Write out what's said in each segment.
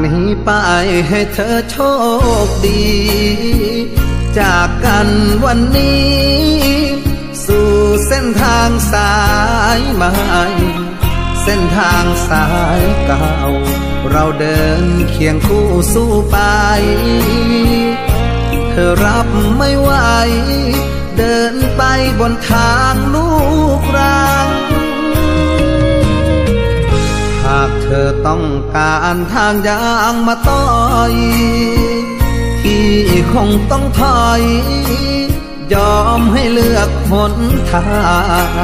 ไปให้เธอโชคดี จากกันวันนี้ สู่เส้นทางสายใหม่เส้นทางสายเก่า เราเดินเคียงคู่สู้ไป เธอรับไม่ไหว เดินไปบนทางลูกรัง การทางยางมาต่อยพี่คงต้องถอย ยอมให้เลือกหนทา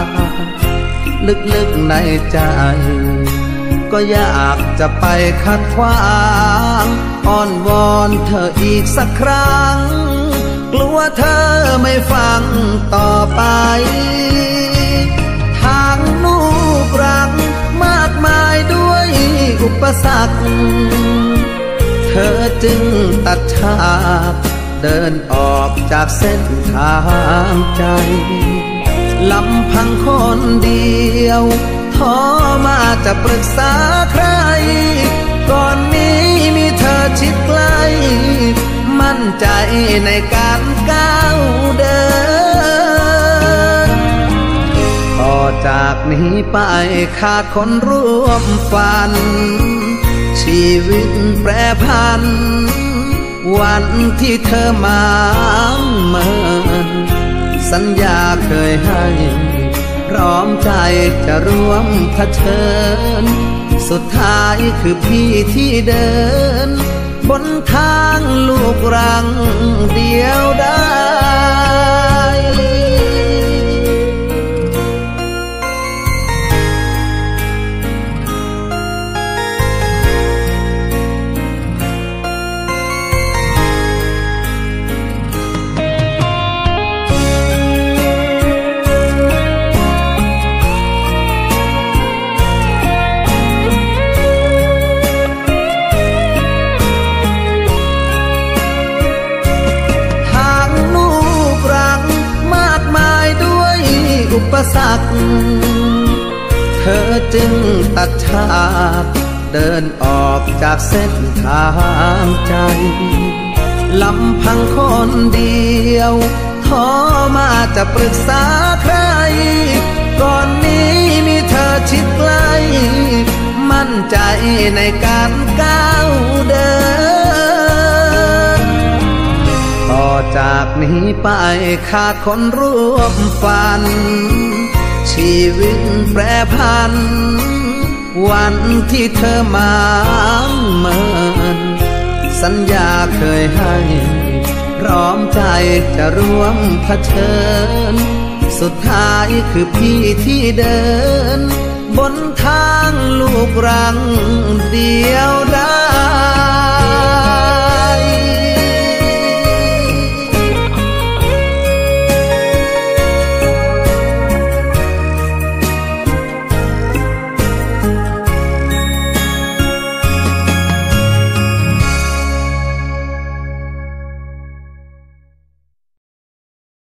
งลึกๆในใจ ก็อยากจะไปขัดขวางอ้อนวอนเธออีกสักครั้ง กลัวเธอไม่ฟังต่อไป ปสรรคเธอจึงตัดฉากเดินออกจากเส้นทางใจลำพังคนเดียวท้อมาจะปรึกษาใคร ก่อนนี้มีเธอชิดใกล้ มั่นใจในการก้าวเดิน จากนี้ไปขาดคนร่วมฝัน ชีวิตแปรพัน วันที่เธอมาเมินสัญญาเคยให้พร้อมใจจะร่วมเผชิญ สุดท้ายคือพี่ที่เดิน บนทางลูกรังเดี ปสรรค เธอจึงตัดฉากเดินออกจากเส้นทางใจลำพังคนเดียวท้อมาจะปรึกษาใคร ก่อนนี้มีเธอชิดใกล้ มั่นใจในการก้าวเดิน จากนี้ไปขาดคนร่วมฝัน ชีวิตแปรพัน วันที่เธอมาเมิน สัญญาเคยให้ พร้อมใจจะร่วมเผชิญ สุดท้ายคือพี่ที่เดิน บนทางลูกรังเดียวได้